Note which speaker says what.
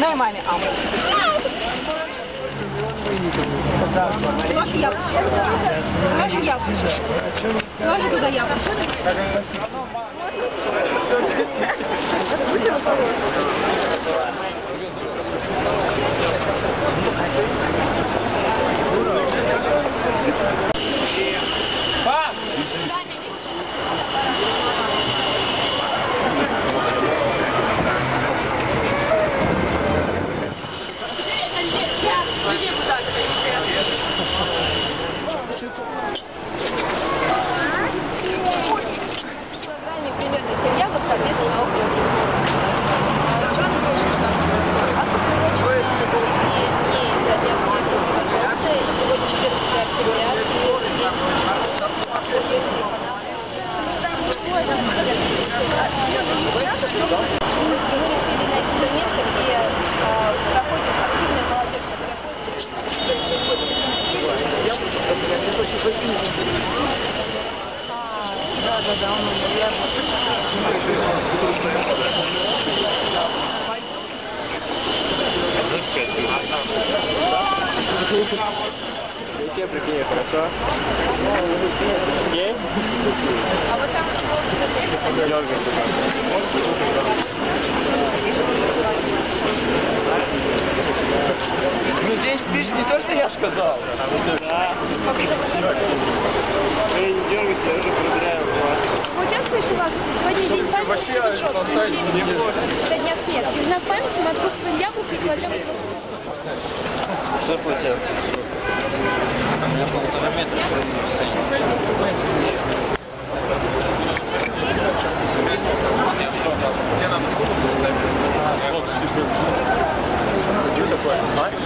Speaker 1: Nein, meine Arme. Ваши яблоки. Ваши яблоки. Ваши яблоки. Ваши яблоки. Да, да, да, он наверное.
Speaker 2: Все, прикинь, хорошо? Окей?
Speaker 1: А вот там
Speaker 2: Ну здесь пишет не то, что я сказал. Да. Вообще, фантазии не было.
Speaker 1: Это не ответ. Из знак памяти мы откусываем яблоко и кладем
Speaker 2: его. Все платят.
Speaker 3: У меня полтора метра стоит. Где надо сумку поставить? Вот, Что такое? А?